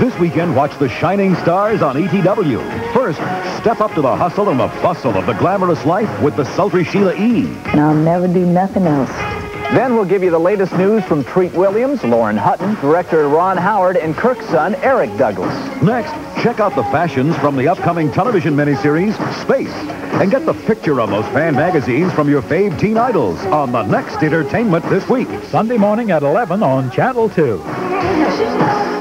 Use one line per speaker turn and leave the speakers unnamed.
This weekend, watch the shining stars on ETW. First, step up to the hustle and the bustle of the glamorous life with the sultry Sheila E.
And I'll never do nothing else.
Then we'll give you the latest news from Treat Williams, Lauren Hutton, director Ron Howard, and Kirk's son, Eric Douglas.
Next, check out the fashions from the upcoming television miniseries, Space, and get the picture of those fan magazines from your fave teen idols on the next entertainment this week.
Sunday morning at 11 on Channel 2.